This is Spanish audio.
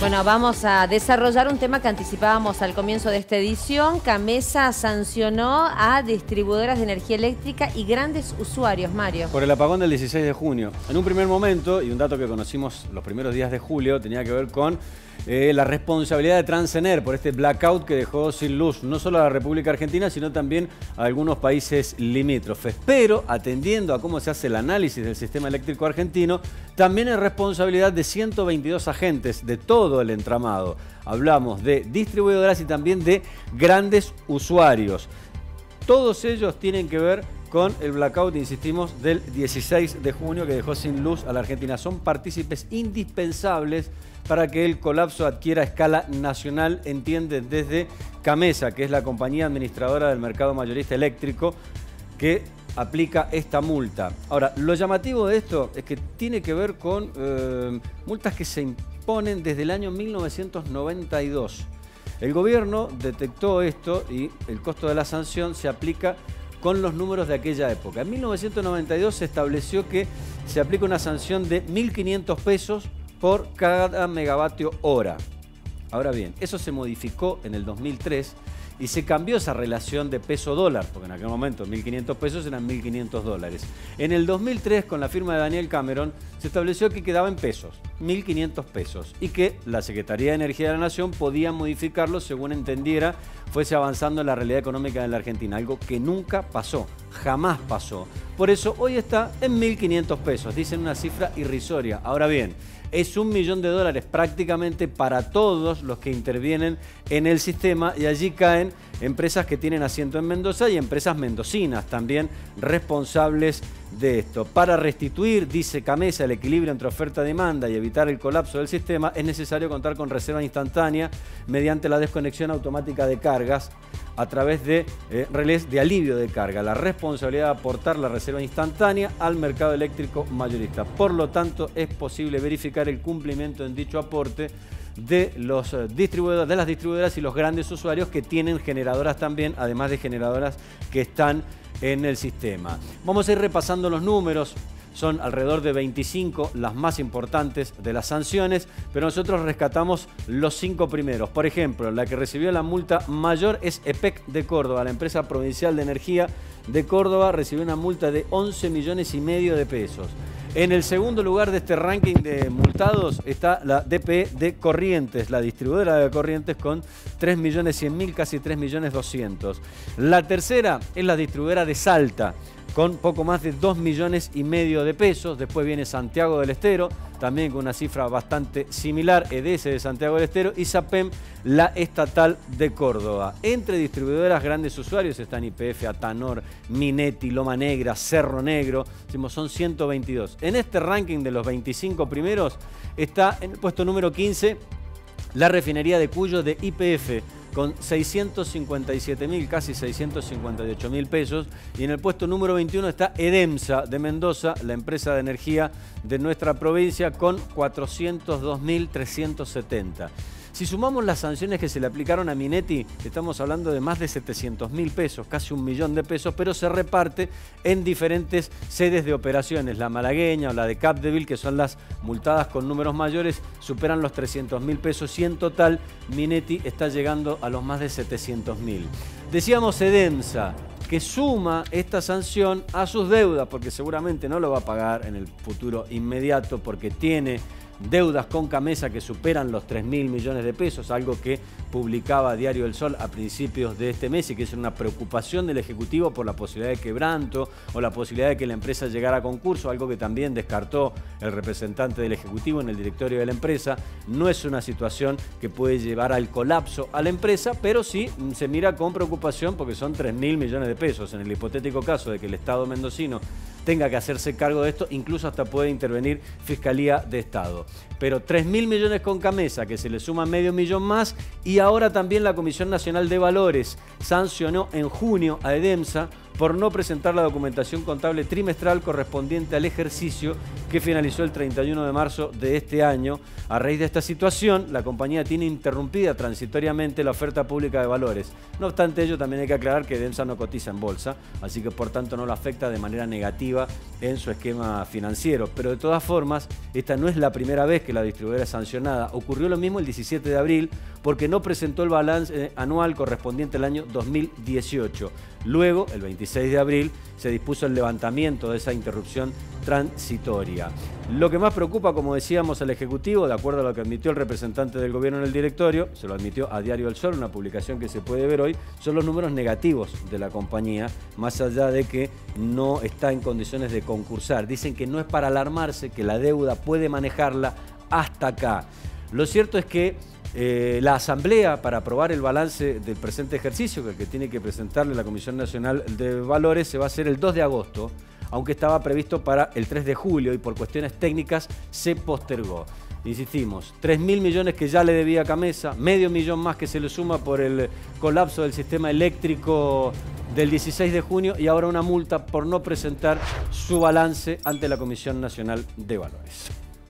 Bueno, vamos a desarrollar un tema que anticipábamos al comienzo de esta edición. Camesa sancionó a distribuidoras de energía eléctrica y grandes usuarios, Mario. Por el apagón del 16 de junio. En un primer momento, y un dato que conocimos los primeros días de julio, tenía que ver con eh, la responsabilidad de Transener por este blackout que dejó sin luz no solo a la República Argentina, sino también a algunos países limítrofes. Pero, atendiendo a cómo se hace el análisis del sistema eléctrico argentino, también es responsabilidad de 122 agentes de todo el entramado. Hablamos de distribuidoras y también de grandes usuarios. Todos ellos tienen que ver con el blackout, insistimos, del 16 de junio que dejó sin luz a la Argentina. Son partícipes indispensables para que el colapso adquiera escala nacional, entienden desde Camesa, que es la compañía administradora del mercado mayorista eléctrico, que aplica esta multa. Ahora, lo llamativo de esto es que tiene que ver con eh, multas que se desde el año 1992. El gobierno detectó esto y el costo de la sanción se aplica con los números de aquella época. En 1992 se estableció que se aplica una sanción de 1.500 pesos por cada megavatio hora. Ahora bien, eso se modificó en el 2003 y se cambió esa relación de peso-dólar, porque en aquel momento 1.500 pesos eran 1.500 dólares. En el 2003, con la firma de Daniel Cameron, se estableció que quedaba en pesos, 1.500 pesos, y que la Secretaría de Energía de la Nación podía modificarlo según entendiera fuese avanzando en la realidad económica de la Argentina, algo que nunca pasó, jamás pasó. Por eso hoy está en 1.500 pesos, dicen una cifra irrisoria. Ahora bien, es un millón de dólares prácticamente para todos los que intervienen en el sistema y allí caen empresas que tienen asiento en Mendoza y empresas mendocinas también responsables de esto. Para restituir, dice Camesa, el equilibrio entre oferta y demanda y evitar el colapso del sistema, es necesario contar con reserva instantánea mediante la desconexión automática de cargas a través de eh, relés de alivio de carga. La responsabilidad de aportar la reserva instantánea al mercado eléctrico mayorista. Por lo tanto, es posible verificar el cumplimiento en dicho aporte de, los eh, distribuidores, de las distribuidoras y los grandes usuarios que tienen generadoras también, además de generadoras que están en el sistema. Vamos a ir repasando los números. Son alrededor de 25 las más importantes de las sanciones, pero nosotros rescatamos los cinco primeros. Por ejemplo, la que recibió la multa mayor es EPEC de Córdoba, la empresa provincial de energía de Córdoba recibió una multa de 11 millones y medio de pesos. En el segundo lugar de este ranking de multados está la DPE de Corrientes, la distribuidora de Corrientes con 3 millones 100 mil, casi 3 millones 200. La tercera es la distribuidora de Salta, con poco más de 2 millones y medio de pesos. Después viene Santiago del Estero, también con una cifra bastante similar, EDS de Santiago del Estero y SAPEM, la estatal de Córdoba. Entre distribuidoras grandes usuarios están IPF, Atanor, Minetti, Loma Negra, Cerro Negro, son 122. En este ranking de los 25 primeros está en el puesto número 15 la refinería de Cuyo de IPF con 657 mil, casi 658 mil pesos. Y en el puesto número 21 está Edemsa de Mendoza, la empresa de energía de nuestra provincia, con 402 mil 370. Si sumamos las sanciones que se le aplicaron a Minetti, estamos hablando de más de 700 mil pesos, casi un millón de pesos, pero se reparte en diferentes sedes de operaciones. La malagueña o la de Capdeville, que son las multadas con números mayores, superan los 300 mil pesos y en total Minetti está llegando a los más de 700 mil. Decíamos Edemsa, que suma esta sanción a sus deudas, porque seguramente no lo va a pagar en el futuro inmediato, porque tiene deudas con Camesa que superan los 3 mil millones de pesos, algo que publicaba Diario El Sol a principios de este mes y que es una preocupación del Ejecutivo por la posibilidad de quebranto o la posibilidad de que la empresa llegara a concurso, algo que también descartó el representante del Ejecutivo en el directorio de la empresa. No es una situación que puede llevar al colapso a la empresa, pero sí se mira con preocupación porque son 3 mil millones de pesos. En el hipotético caso de que el Estado mendocino tenga que hacerse cargo de esto, incluso hasta puede intervenir Fiscalía de Estado. Pero 3 mil millones con Camesa, que se le suma medio millón más, y ahora también la Comisión Nacional de Valores sancionó en junio a Edemsa por no presentar la documentación contable trimestral correspondiente al ejercicio que finalizó el 31 de marzo de este año. A raíz de esta situación, la compañía tiene interrumpida transitoriamente la oferta pública de valores. No obstante ello, también hay que aclarar que DEMSA no cotiza en bolsa, así que por tanto no lo afecta de manera negativa en su esquema financiero. Pero de todas formas, esta no es la primera vez que la distribuidora es sancionada. Ocurrió lo mismo el 17 de abril porque no presentó el balance eh, anual correspondiente al año 2018. Luego, el 26 de abril, se dispuso el levantamiento de esa interrupción transitoria. Lo que más preocupa, como decíamos, al Ejecutivo, de acuerdo a lo que admitió el representante del Gobierno en el directorio, se lo admitió a Diario El Sol, una publicación que se puede ver hoy, son los números negativos de la compañía, más allá de que no está en condiciones de concursar. Dicen que no es para alarmarse, que la deuda puede manejarla hasta acá. Lo cierto es que eh, la asamblea para aprobar el balance del presente ejercicio, que, tiene que presentarle la Comisión Nacional de Valores, se va a hacer el 2 de agosto, aunque estaba previsto para el 3 de julio y por cuestiones técnicas se postergó. Insistimos, 3 mil millones que ya le debía Camesa, medio millón más que se le suma por el colapso del sistema eléctrico del 16 de junio y ahora una multa por no presentar su balance ante la Comisión Nacional de Valores.